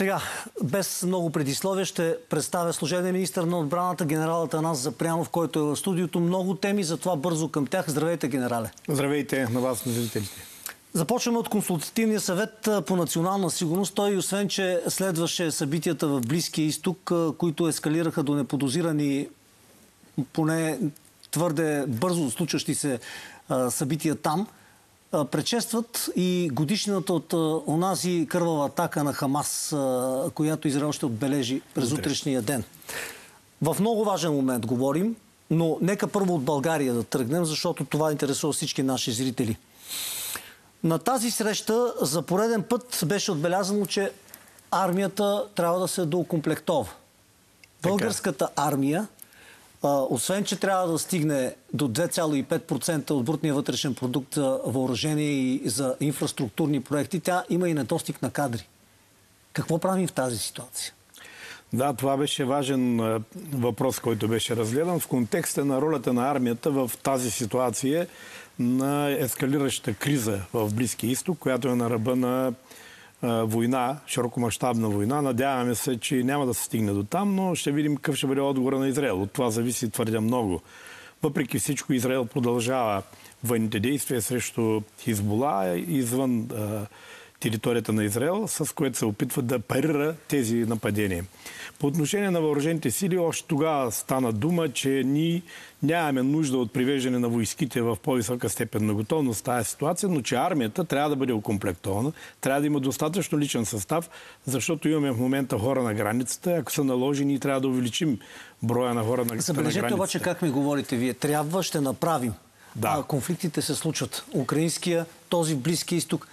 Сега, без много предисловие, ще представя служебния министр на отбраната, генералът Анас Запрянов, който е в студиото. Много теми, затова бързо към тях. Здравейте, генерале. Здравейте на вас, на зрителите. Започваме от Консултативния съвет по национална сигурност. Той, освен, че следваше събитията в Близкия изток, които ескалираха до неподозирани, поне твърде бързо случващи се събития там, предшестват и годишната от онази кървава атака на Хамас, която Израел ще отбележи през утрешния ден. В много важен момент говорим, но нека първо от България да тръгнем, защото това интересува всички наши зрители. На тази среща за пореден път беше отбелязано, че армията трябва да се доокомплектова. Българската армия освен, че трябва да стигне до 2,5% от брутния вътрешен продукт за въоръжение и за инфраструктурни проекти, тя има и недостиг на кадри. Какво правим в тази ситуация? Да, това беше важен въпрос, който беше разгледан в контекста на ролята на армията в тази ситуация на ескалираща криза в Близкия изток, която е на ръба на война, широкомащабна война. Надяваме се, че няма да се стигне до там, но ще видим какъв ще бъде отговора на Израел. От това зависи твърдя много. Въпреки всичко, Израел продължава военните действия срещу Хизбола извън територията на Израел, с което се опитва да парира тези нападения. По отношение на въоръжените сили, още тогава стана дума, че ние нямаме нужда от привеждане на войските в по-висока степен на готовност в тази ситуация, но че армията трябва да бъде окомплектована, трябва да има достатъчно личен състав, защото имаме в момента хора на границата. Ако са наложени, трябва да увеличим броя на хора на, границата. Забележете обаче как ми говорите вие. Трябва, ще направим. Да. А конфликтите се случват. Украинския, този в Близки изток.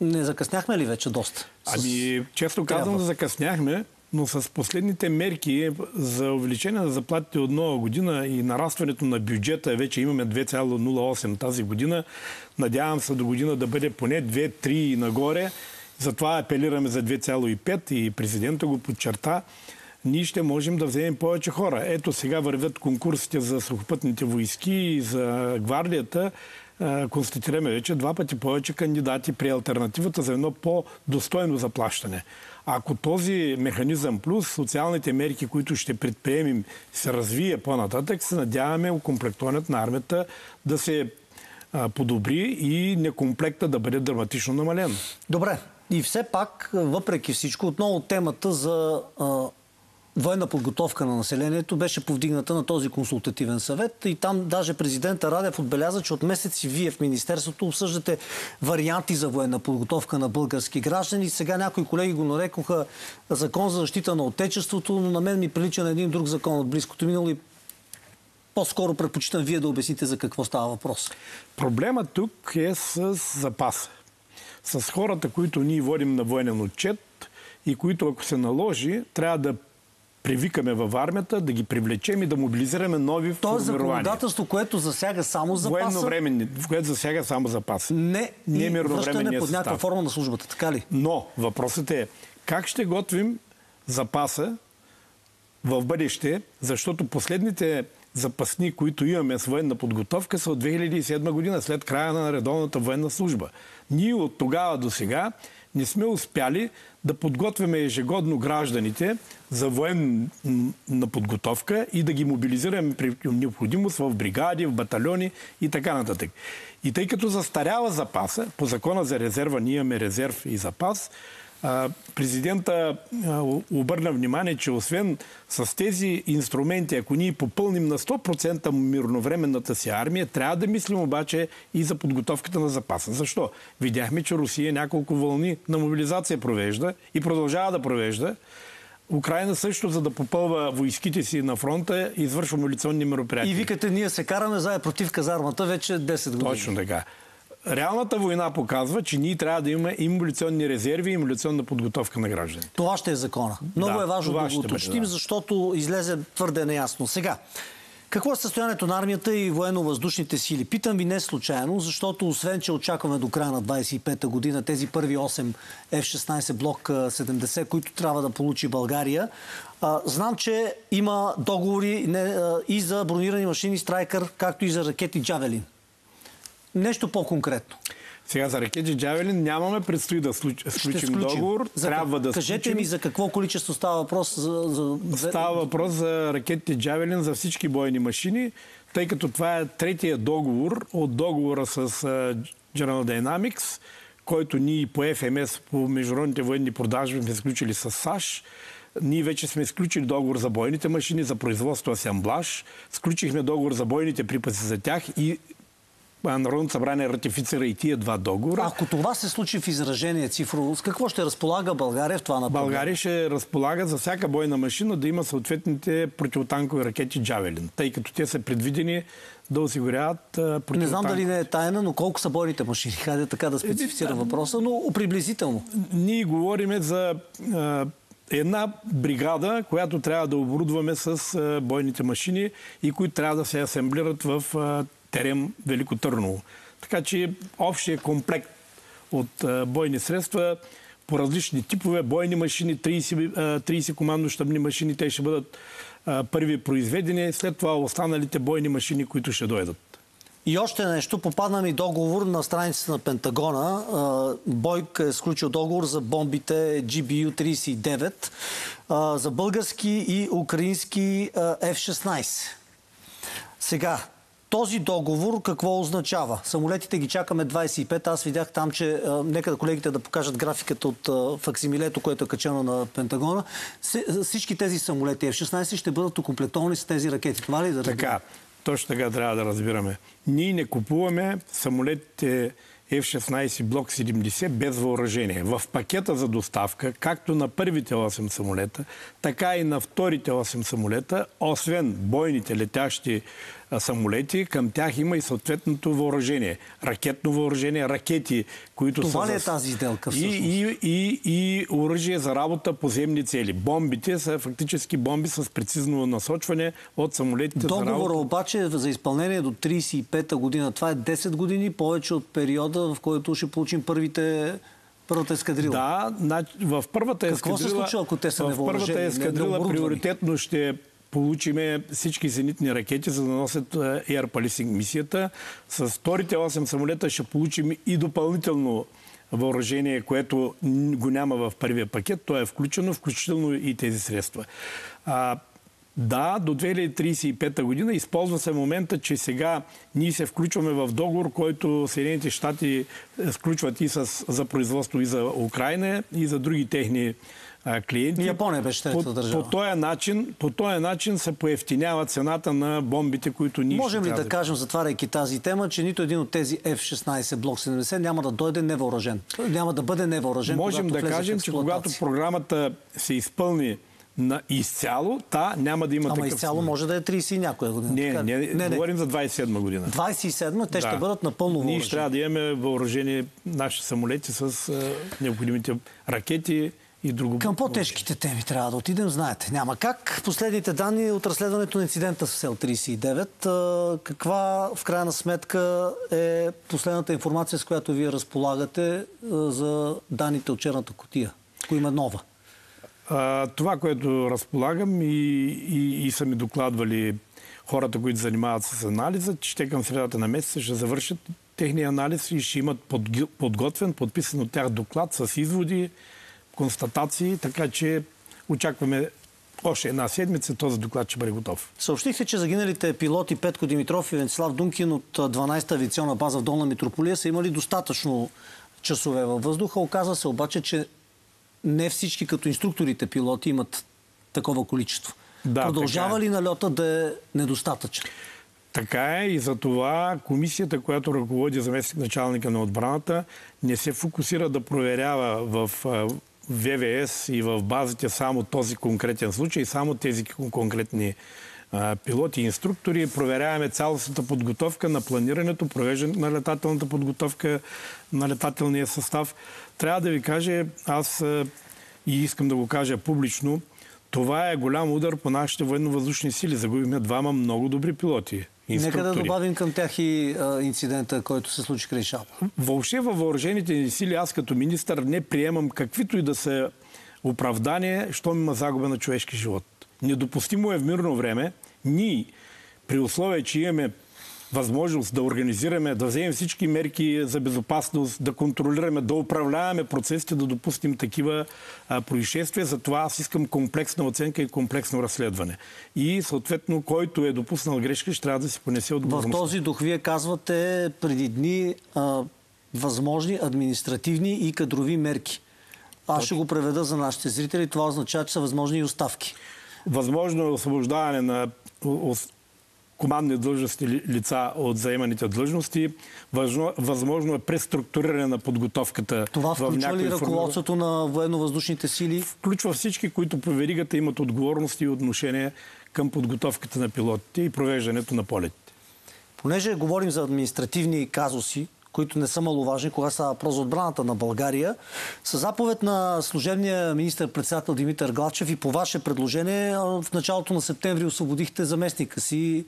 Не закъсняхме ли вече доста? Ами, често казвам, да закъсняхме, но с последните мерки за увеличение на заплатите от нова година и нарастването на бюджета, вече имаме 2,08 тази година, надявам се до година да бъде поне 2-3 нагоре. Затова апелираме за 2,5 и президента го подчерта. Ние ще можем да вземем повече хора. Ето сега вървят конкурсите за сухопътните войски и за гвардията констатираме вече два пъти повече кандидати при альтернативата за едно по-достойно заплащане. Ако този механизъм плюс социалните мерки, които ще предприемем, се развие по-нататък, се надяваме окомплектоването на армията да се подобри и некомплекта да бъде драматично намален. Добре. И все пак, въпреки всичко, отново темата за военна подготовка на населението беше повдигната на този консултативен съвет и там даже президента Радев отбеляза, че от месеци вие в Министерството обсъждате варианти за военна подготовка на български граждани. Сега някои колеги го нарекоха закон за защита на отечеството, но на мен ми прилича на един друг закон от близкото минало и по-скоро предпочитам вие да обясните за какво става въпрос. Проблемът тук е с запаса. С хората, които ние водим на военен отчет и които, ако се наложи, трябва да привикаме във армията, да ги привлечем и да мобилизираме нови То е законодателство, което засяга само запаса? Военно време, което засяга само запаса. Не, не и връщане под някаква форма на службата, така ли? Но въпросът е как ще готвим запаса в бъдеще, защото последните запасни, които имаме с военна подготовка, са от 2007 година, след края на редовната военна служба. Ние от тогава до сега не сме успяли да подготвяме ежегодно гражданите за военна подготовка и да ги мобилизираме при необходимост в бригади, в батальони и така нататък. И тъй като застарява запаса, по закона за резерва ние имаме резерв и запас, президента обърна внимание, че освен с тези инструменти, ако ние попълним на 100% мирновременната си армия, трябва да мислим обаче и за подготовката на запаса. Защо? Видяхме, че Русия няколко вълни на мобилизация провежда и продължава да провежда. Украина също, за да попълва войските си на фронта, извършва мобилизационни мероприятия. И викате, ние се караме заедно против казармата вече 10 години. Точно така реалната война показва, че ние трябва да имаме имулационни резерви и имулационна подготовка на гражданите. Това ще е закона. Много да, е важно да го уточним, да. защото излезе твърде неясно. Сега, какво е състоянието на армията и военно-въздушните сили? Питам ви не случайно, защото освен, че очакваме до края на 25-та година тези първи 8 F-16 блок 70, които трябва да получи България, знам, че има договори и за бронирани машини Страйкър, както и за ракети Джавелин нещо по-конкретно. Сега за ракети Джавелин нямаме, предстои да сключим договор. За, трябва да кажете сключим. ми за какво количество става въпрос? За, за... Става въпрос за ракетите Джавелин за всички бойни машини, тъй като това е третия договор от договора с General Dynamics, който ние по ФМС, по международните военни продажби сме сключили с САЩ. Ние вече сме изключили договор за бойните машини, за производство асемблаж. Сключихме договор за бойните припаси за тях и Народното събрание ратифицира и тия два договора. Ако това се случи в изражение цифрово, с какво ще разполага България в това направление? България ще разполага за всяка бойна машина да има съответните противотанкови ракети Джавелин, тъй като те са предвидени да осигуряват противотанкови. Не знам дали не е тайна, но колко са бойните машини? Хайде така да специфицира въпроса, но приблизително. Ние говорим за една бригада, която трябва да оборудваме с бойните машини и които трябва да се асемблират в терен Велико Търново. Така че общия комплект от бойни средства по различни типове бойни машини, 30, 30 командно-щабни машини, те ще бъдат първи произведени, след това останалите бойни машини, които ще дойдат. И още нещо, попадна ми договор на страницата на Пентагона. Бойк е сключил договор за бомбите GBU-39 за български и украински F-16. Сега, този договор какво означава? Самолетите ги чакаме 25. Аз видях там, че нека колегите да покажат графиката от факсимилето, което е качено на Пентагона. Всички тези самолети F-16 ще бъдат окомплектовани с тези ракети. Това ли да Така, точно така трябва да разбираме. Ние не купуваме самолетите F-16 блок 70 без въоръжение. В пакета за доставка, както на първите 8 самолета, така и на вторите 8 самолета, освен бойните летящи самолети, към тях има и съответното въоръжение. Ракетно въоръжение, ракети, които Това са... ли е тази сделка всъщност? И, и, и, и оръжие за работа по земни цели. Бомбите са фактически бомби с прецизно насочване от самолетите Договора за работа. обаче за изпълнение до 35-та година. Това е 10 години повече от периода, в който ще получим първите Първата ескадрила. Да, в първата Какво ескадрила... се случва, ако те са В първата ескадрила приоритетно ще получиме всички зенитни ракети, за да носят Air Policing мисията. С вторите 8 самолета ще получим и допълнително въоръжение, което го няма в първия пакет. То е включено, включително и тези средства. А, да, до 2035 година използва се момента, че сега ние се включваме в договор, който Съединените щати сключват и с, за производство и за Украина, и за други техни клиенти. Япония беше третата по, държава. По този, начин, по този начин се поевтинява цената на бомбите, които ние Можем ли да кажем, затваряйки тази тема, че нито един от тези F-16 блок 70 няма да дойде невъоръжен? Няма да бъде невъоръжен, Можем да кажем, че когато програмата се изпълни на изцяло, та няма да има Ама такъв изцяло самолет. може да е 30 някоя година. Не, така? не, не, не. говорим за 27 година. 27 те Да. ще бъдат напълно Ние въоръжени. ще трябва да имаме въоръжени наши самолети с е, необходимите ракети и друго. Към по-тежките теми трябва да отидем, знаете. Няма как. Последните данни от разследването на инцидента в сел 39. а, Каква в крайна сметка е последната информация, с която вие разполагате за данните от черната котия? Ако има нова. А, това, което разполагам и, и, и са ми докладвали хората, които занимават с анализа, че те към средата на месеца ще завършат техния анализ и ще имат подготвен, подписан от тях доклад с изводи, констатации, така че очакваме още една седмица този доклад ще бъде готов. Съобщихте, че загиналите пилоти Петко Димитров и Венцислав Дункин от 12-та авиационна база в Долна Митрополия са имали достатъчно часове във въздуха. Оказва се обаче, че не всички като инструкторите пилоти имат такова количество. Да, Продължава е. ли налета да е недостатъчен? Така е и за това комисията, която ръководи заместник началника на отбраната, не се фокусира да проверява в ВВС и в базите само този конкретен случай, само тези кон- конкретни пилоти и инструктори. Проверяваме цялостната подготовка на планирането, провеждането на летателната подготовка на летателния състав. Трябва да ви кажа, аз и искам да го кажа публично, това е голям удар по нашите военно-въздушни сили. Загубихме двама много добри пилоти. Нека да добавим към тях и а, инцидента, който се случи край Шапа. Въобще във въоръжените ни сили аз като министър не приемам каквито и да са оправдания, щом има загуба на човешки живот. Недопустимо е в мирно време ние, при условие, че имаме възможност да организираме, да вземем всички мерки за безопасност, да контролираме, да управляваме процесите, да допустим такива а, происшествия. Затова аз искам комплексна оценка и комплексно разследване. И съответно, който е допуснал грешка, ще трябва да си понесе отговорност. В този дух вие казвате преди дни а, възможни административни и кадрови мерки. Аз ще го преведа за нашите зрители. Това означава, че са възможни и оставки. Възможно е освобождаване на командни длъжности лица от заеманите длъжности. Възможно е преструктуриране на подготовката. Това включва ли ръководството на военно-въздушните сили? Включва всички, които по веригата имат отговорности и отношение към подготовката на пилотите и провеждането на полетите. Понеже говорим за административни казуси, които не са маловажни, кога става въпрос за отбраната на България. С заповед на служебния министр-председател Димитър Глачев и по ваше предложение в началото на септември освободихте заместника си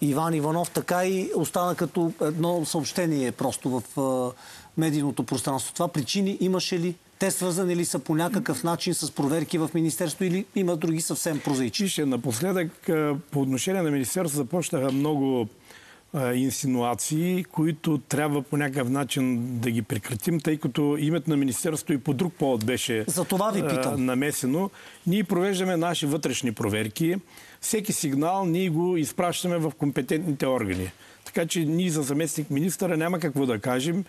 Иван Иванов. Така и остана като едно съобщение просто в медийното пространство. Това причини имаше ли? Те свързани ли са по някакъв начин с проверки в Министерство или има други съвсем прозаични? Напоследък по отношение на Министерство започнаха много инсинуации, които трябва по някакъв начин да ги прекратим, тъй като името на Министерството и по друг повод беше За това ви питам. намесено. Ние провеждаме наши вътрешни проверки. Всеки сигнал ние го изпращаме в компетентните органи. Така че ние за заместник министъра няма какво да кажем.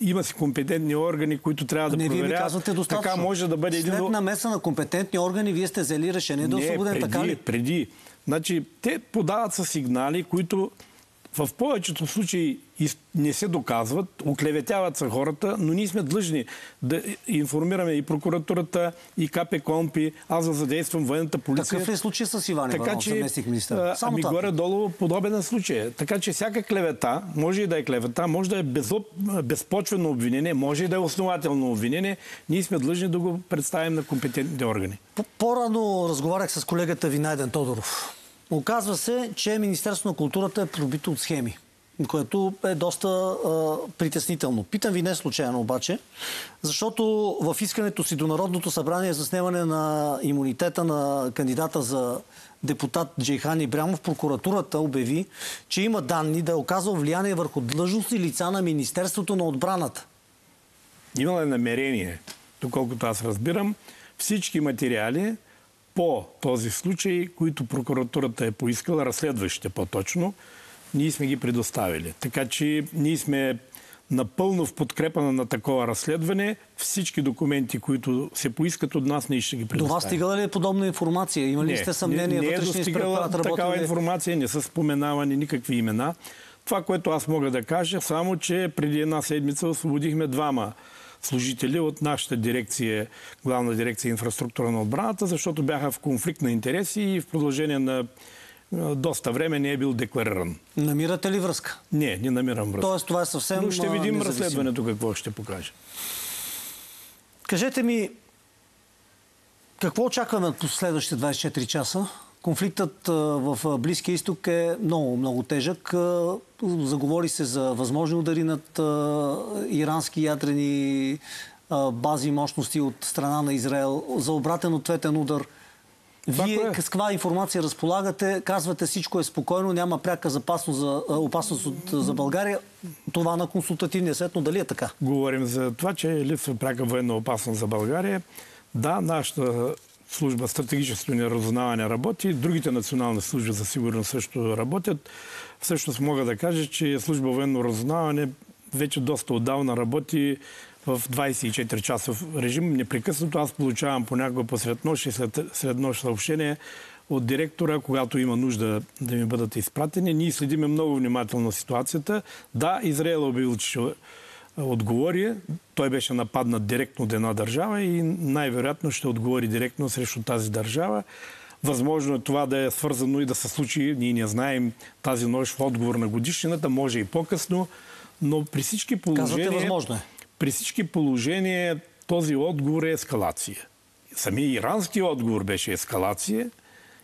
Има си компетентни органи, които трябва да не, проверят. Вие ми казвате достатъчно. Така може да бъде След един... намеса на компетентни органи, вие сте взели решение да освободен, така ли? преди. Значи, те подават са сигнали, които в повечето случаи не се доказват, оклеветяват се хората, но ние сме длъжни да информираме и прокуратурата, и КПКОМПИ, аз да задействам военната полиция. Такъв е случай с Иван така, Иванов, заместник министър. Само ами горе-долу подобен е случай. Така че всяка клевета, може и да е клевета, може да е безоп, безпочвено обвинение, може и да е основателно обвинение, ние сме длъжни да го представим на компетентните органи. По-рано разговарях с колегата Винайден Тодоров. Оказва се, че Министерството на културата е пробито от схеми, което е доста а, притеснително. Питам ви не случайно обаче, защото в искането си до Народното събрание за снемане на имунитета на кандидата за депутат Джейхан Ибрямов, прокуратурата обяви, че има данни да е оказал влияние върху длъжностни лица на Министерството на отбраната. Има ли намерение, доколкото аз разбирам, всички материали по този случай, които прокуратурата е поискала, разследващите по-точно, ние сме ги предоставили. Така че ние сме напълно в подкрепа на такова разследване. Всички документи, които се поискат от нас, ние ще ги предоставим. Това стигала ли е подобна информация? Има ли сте съмнение? Не, не е достигала такава информация, не са споменавани никакви имена. Това, което аз мога да кажа, само, че преди една седмица освободихме двама служители от нашата дирекция, главна дирекция инфраструктура на отбраната, защото бяха в конфликт на интереси и в продължение на доста време не е бил деклариран. Намирате ли връзка? Не, не намирам връзка. Тоест това е съвсем Но ще видим независимо. разследването какво ще покаже. Кажете ми, какво очакваме от следващите 24 часа? Конфликтът в Близкия изток е много, много тежък. Заговори се за възможни удари над ирански ядрени бази мощности от страна на Израел, за обратен ответен удар. Вие е... с каква информация разполагате? Казвате всичко е спокойно, няма пряка запасност за, опасност от, за България. Това на консултативния свет, но дали е така? Говорим за това, че липсва пряка военна опасност за България. Да, нашата служба стратегическо разузнаване работи, другите национални служби за сигурност също работят. Всъщност мога да кажа, че служба военно разузнаване вече доста отдавна работи в 24 часов режим. Непрекъснато аз получавам понякога посред нощ и след, след нощ съобщение от директора, когато има нужда да ми бъдат изпратени. Ние следиме много внимателно ситуацията. Да, Израел е обявил, че отговори. Той беше нападнат директно от една държава и най-вероятно ще отговори директно срещу тази държава. Възможно е това да е свързано и да се случи, ние не знаем тази нощ в отговор на годишнината, може и по-късно, но при всички положения... Казвате, възможно е. При всички положения този отговор е ескалация. Самия ирански отговор беше ескалация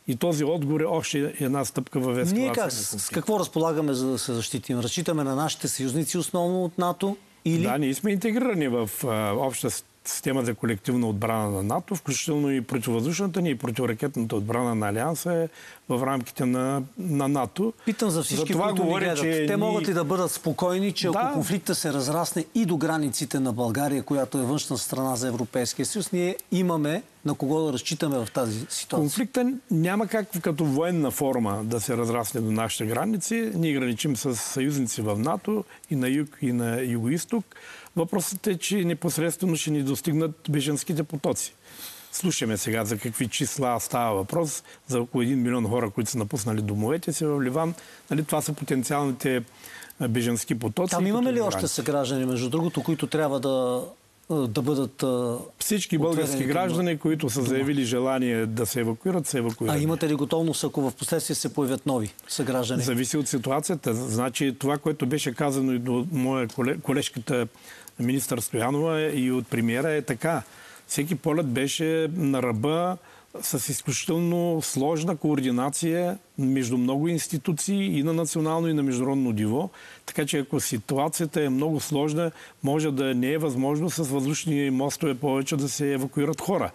и този отговор е още една стъпка във ескалация. Ние как, с какво разполагаме за да се защитим? Разчитаме на нашите съюзници, основно от НАТО? Или... Да, ние сме интегрирани в а, обща система за колективна отбрана на НАТО, включително и противовъздушната ни и противоракетната отбрана на Алианса е в рамките на, на НАТО. Питам за всички, за които говоря, ни гледат. Че Те ни... могат ли да бъдат спокойни, че да. ако конфликта се разрасне и до границите на България, която е външна страна за Европейския съюз, ние имаме на кого да разчитаме в тази ситуация? Конфликта няма как като военна форма да се разрасне до нашите граници. Ние граничим с съюзници в НАТО и на юг, и на юго-исток. Въпросът е, че непосредствено ще ни достигнат беженските потоци. Слушаме сега за какви числа става въпрос. За около 1 милион хора, които са напуснали домовете си в Ливан. Нали, това са потенциалните беженски потоци. Там имаме ли още съграждани, между другото, които трябва да да бъдат. Всички български граждани, които са заявили желание да се евакуират, се евакуират. А имате ли готовност, ако в последствие се появят нови съграждани? Зависи от ситуацията. Значи това, което беше казано и до моя колежката министър Стоянова и от премиера е така. Всеки полет беше на ръба с изключително сложна координация между много институции и на национално и на международно ниво. Така че ако ситуацията е много сложна, може да не е възможно с въздушни мостове повече да се евакуират хора.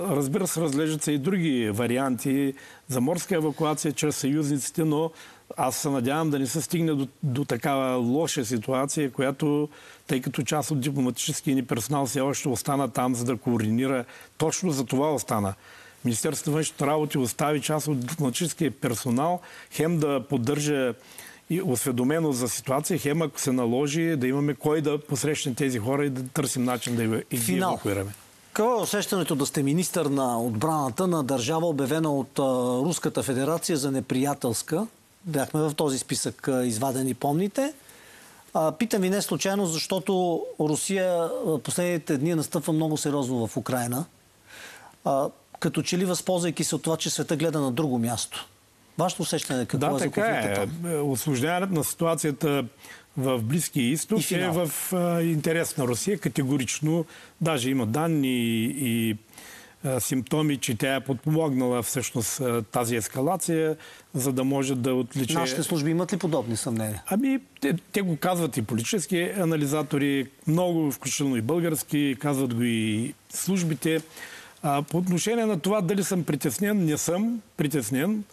Разбира се, разглеждат се и други варианти за морска евакуация чрез съюзниците, но аз се надявам да не се стигне до, до такава лоша ситуация, която, тъй като част от дипломатическия ни персонал все още остана там, за да координира. Точно за това остана. Министерството на външните работи остави част от дипломатическия персонал, хем да поддържа и осведомено за ситуация, хем ако се наложи да имаме кой да посрещне тези хора и да търсим начин да ги евакуираме. Какво е усещането да сте министър на отбраната на държава, обявена от Руската федерация за неприятелска? Бяхме в този списък извадени, помните. Питам ви не случайно, защото Русия последните дни настъпва много сериозно в Украина. Като че ли възползвайки се от това, че света гледа на друго място. Вашето усещане какво да, е за така е. Осложняването на ситуацията в Близкия изток е в а, интерес на Русия категорично. Даже има данни и, и а, симптоми, че тя е подпомогнала всъщност тази ескалация, за да може да отличи... Нашите служби имат ли подобни съмнения? Ами, те, те го казват и политически анализатори, много, включително и български, казват го и службите. А, по отношение на това дали съм притеснен, не съм притеснен,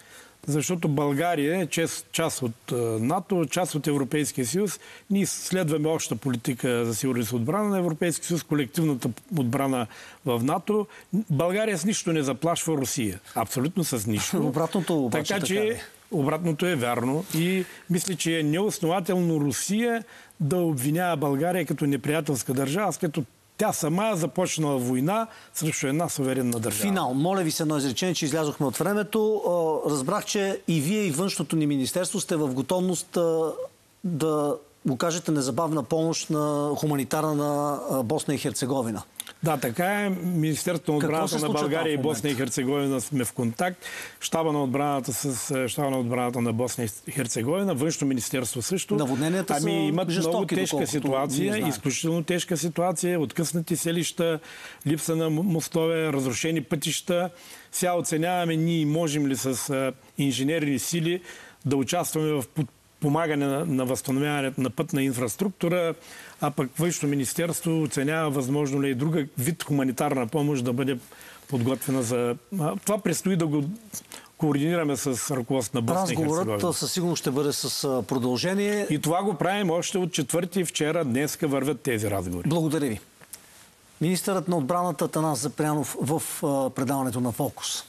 защото България е част от НАТО, част от Европейския съюз. Ние следваме обща политика за сигурност и отбрана на Европейския съюз, колективната отбрана в НАТО. България с нищо не заплашва Русия. Абсолютно с нищо. Обратното обаче така, че така е. Обратното е вярно и мисля, че е неоснователно Русия да обвинява България като неприятелска държава, като тя сама започнала война срещу една суверенна държава. Финал. Моля ви се едно изречение, че излязохме от времето. Разбрах, че и вие, и външното ни министерство сте в готовност да окажете незабавна помощ на хуманитарна на Босна и Херцеговина. Да, така е. Министерството на отбраната на България и Босна и Херцеговина сме в контакт. Штаба на отбраната с е, Штаба на отбраната на Босна и Херцеговина. Външно министерство също. Наводненията ами, имат жестоки, много тежка ситуация, изключително тежка ситуация, откъснати селища, липса на мостове, разрушени пътища. Сега оценяваме ние можем ли с е, инженерни сили да участваме в помагане на, на възстановяването на пътна инфраструктура, а пък Външно министерство оценява възможно ли и друга вид хуманитарна помощ да бъде подготвена за... Това предстои да го координираме с ръководството на Босна. Разговорът със сигурност ще бъде с продължение. И това го правим още от четвърти вчера, днеска вървят тези разговори. Благодаря ви. Министърът на отбраната Танас Запрянов в предаването на Фокус.